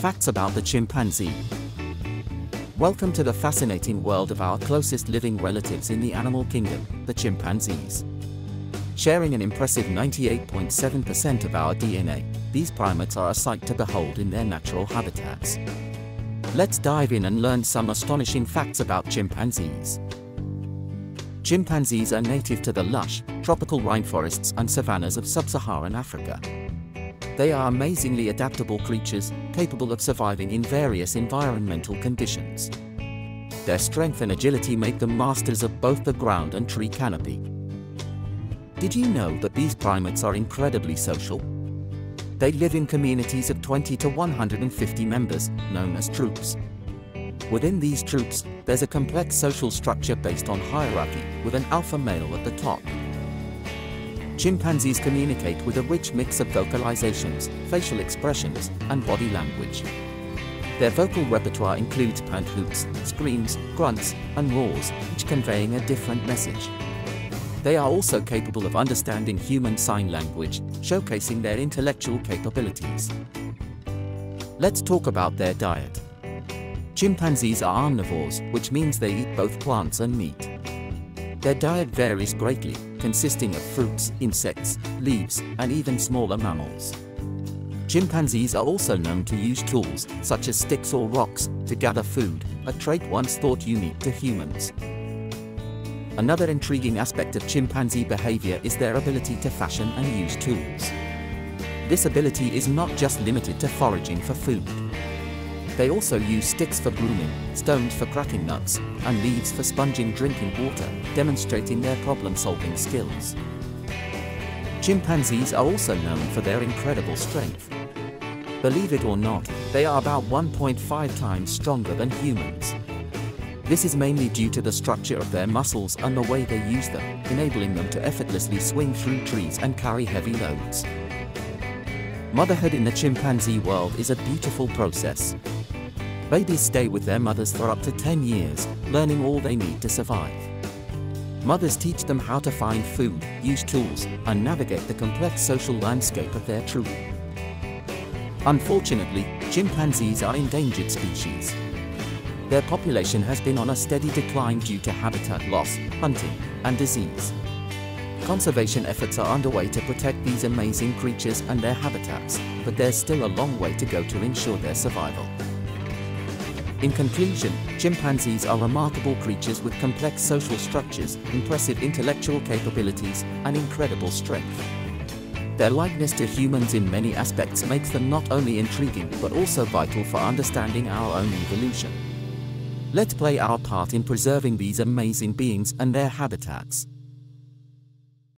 Facts about the chimpanzee. Welcome to the fascinating world of our closest living relatives in the animal kingdom, the chimpanzees. Sharing an impressive 98.7% of our DNA, these primates are a sight to behold in their natural habitats. Let's dive in and learn some astonishing facts about chimpanzees. Chimpanzees are native to the lush, tropical rainforests and savannas of sub-Saharan Africa. They are amazingly adaptable creatures, capable of surviving in various environmental conditions. Their strength and agility make them masters of both the ground and tree canopy. Did you know that these primates are incredibly social? They live in communities of 20 to 150 members, known as troops. Within these troops, there's a complex social structure based on hierarchy, with an alpha male at the top. Chimpanzees communicate with a rich mix of vocalizations, facial expressions, and body language. Their vocal repertoire includes pant hoots, screams, grunts, and roars, each conveying a different message. They are also capable of understanding human sign language, showcasing their intellectual capabilities. Let's talk about their diet. Chimpanzees are omnivores, which means they eat both plants and meat. Their diet varies greatly, consisting of fruits, insects, leaves, and even smaller mammals. Chimpanzees are also known to use tools, such as sticks or rocks, to gather food, a trait once thought unique to humans. Another intriguing aspect of chimpanzee behavior is their ability to fashion and use tools. This ability is not just limited to foraging for food. They also use sticks for grooming, stones for cracking nuts, and leaves for sponging drinking water, demonstrating their problem-solving skills. Chimpanzees are also known for their incredible strength. Believe it or not, they are about 1.5 times stronger than humans. This is mainly due to the structure of their muscles and the way they use them, enabling them to effortlessly swing through trees and carry heavy loads. Motherhood in the chimpanzee world is a beautiful process. Babies stay with their mothers for up to 10 years, learning all they need to survive. Mothers teach them how to find food, use tools, and navigate the complex social landscape of their troop. Unfortunately, chimpanzees are endangered species. Their population has been on a steady decline due to habitat loss, hunting, and disease. Conservation efforts are underway to protect these amazing creatures and their habitats, but there's still a long way to go to ensure their survival. In conclusion, chimpanzees are remarkable creatures with complex social structures, impressive intellectual capabilities, and incredible strength. Their likeness to humans in many aspects makes them not only intriguing but also vital for understanding our own evolution. Let's play our part in preserving these amazing beings and their habitats.